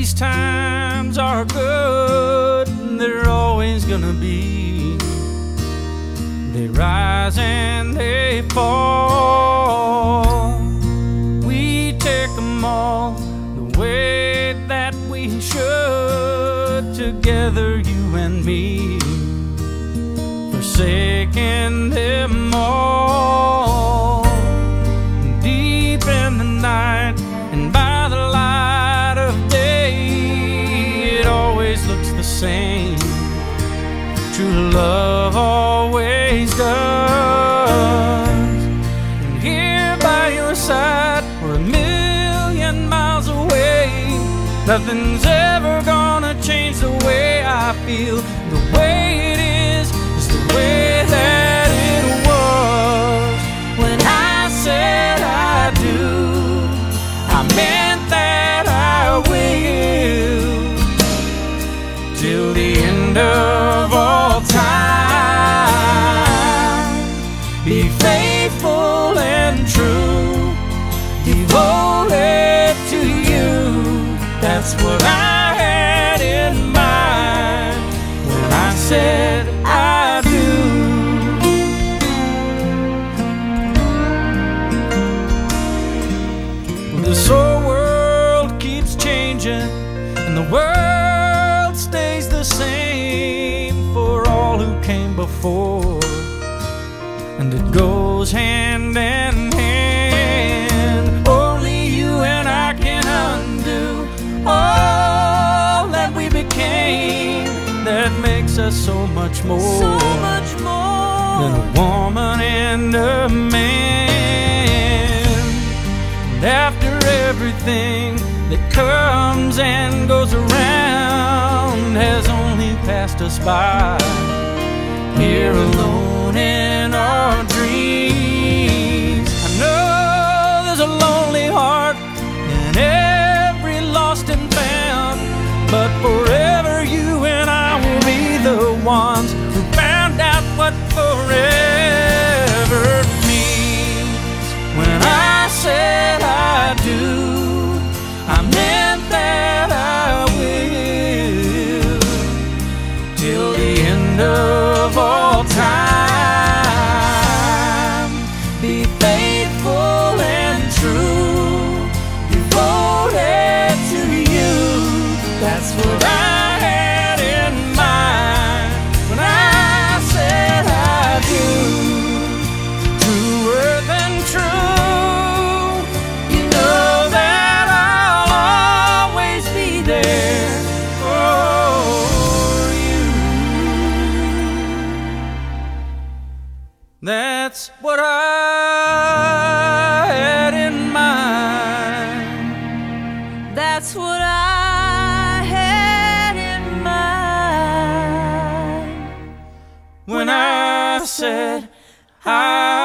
times are good, and they're always gonna be. They rise and they fall. We take them all the way that we should, together, you and me, forsaking them all. Same. True love always does. And here by your side, we're a million miles away. Nothing's ever gonna change the way I feel. The way That's what I had in mind when I said I do. This whole world keeps changing, and the world stays the same for all who came before. And it goes hand in hand. So much more So much more. than a woman and a man. And after everything that comes and goes around has only passed us by, here alone ones who found out what That's what I had in mind. That's what I had in mind. When I said I.